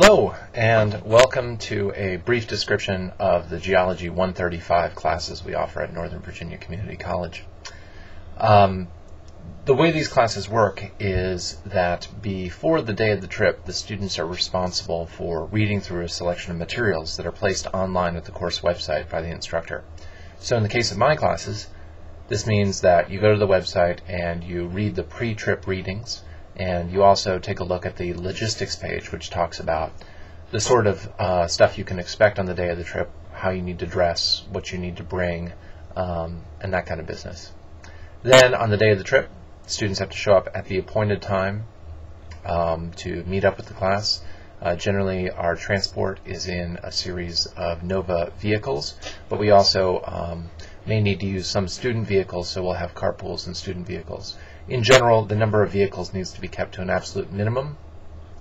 Hello, and welcome to a brief description of the Geology 135 classes we offer at Northern Virginia Community College. Um, the way these classes work is that before the day of the trip, the students are responsible for reading through a selection of materials that are placed online at the course website by the instructor. So in the case of my classes, this means that you go to the website and you read the pre-trip readings, and you also take a look at the logistics page, which talks about the sort of uh, stuff you can expect on the day of the trip, how you need to dress, what you need to bring, um, and that kind of business. Then on the day of the trip, students have to show up at the appointed time um, to meet up with the class. Uh, generally, our transport is in a series of NOVA vehicles, but we also um, may need to use some student vehicles, so we'll have carpools and student vehicles. In general, the number of vehicles needs to be kept to an absolute minimum,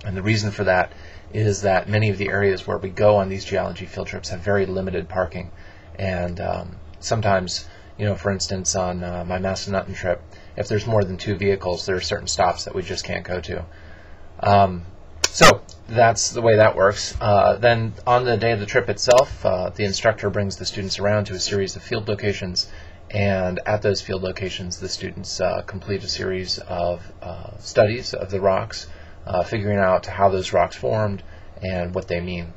and the reason for that is that many of the areas where we go on these geology field trips have very limited parking, and um, sometimes, you know, for instance, on uh, my Massanutten trip, if there's more than two vehicles, there are certain stops that we just can't go to. Um, so that's the way that works. Uh, then on the day of the trip itself, uh, the instructor brings the students around to a series of field locations, and at those field locations, the students uh, complete a series of uh, studies of the rocks, uh, figuring out how those rocks formed and what they mean.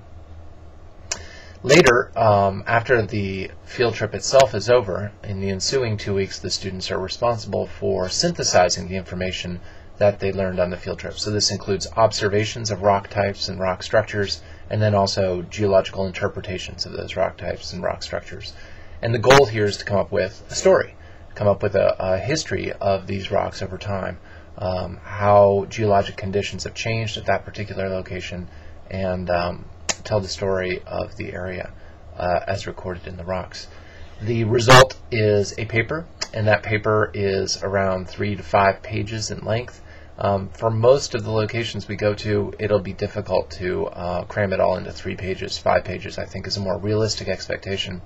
Later, um, after the field trip itself is over, in the ensuing two weeks, the students are responsible for synthesizing the information that they learned on the field trip. So this includes observations of rock types and rock structures, and then also geological interpretations of those rock types and rock structures. And the goal here is to come up with a story, come up with a, a history of these rocks over time, um, how geologic conditions have changed at that particular location, and um, tell the story of the area uh, as recorded in the rocks. The result is a paper, and that paper is around three to five pages in length. Um, for most of the locations we go to, it'll be difficult to uh, cram it all into three pages. Five pages, I think, is a more realistic expectation.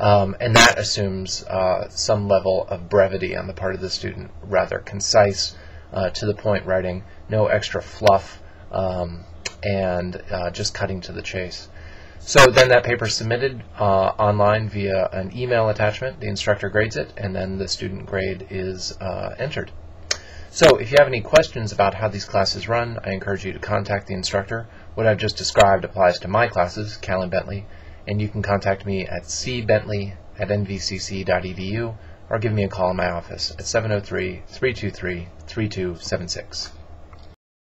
Um, and that assumes uh, some level of brevity on the part of the student, rather concise, uh, to the point writing, no extra fluff, um, and uh, just cutting to the chase. So then that paper is submitted uh, online via an email attachment. The instructor grades it, and then the student grade is uh, entered. So if you have any questions about how these classes run, I encourage you to contact the instructor. What I've just described applies to my classes, Callan Bentley, and you can contact me at cbentley at nvcc.edu or give me a call in my office at 703 323 3276.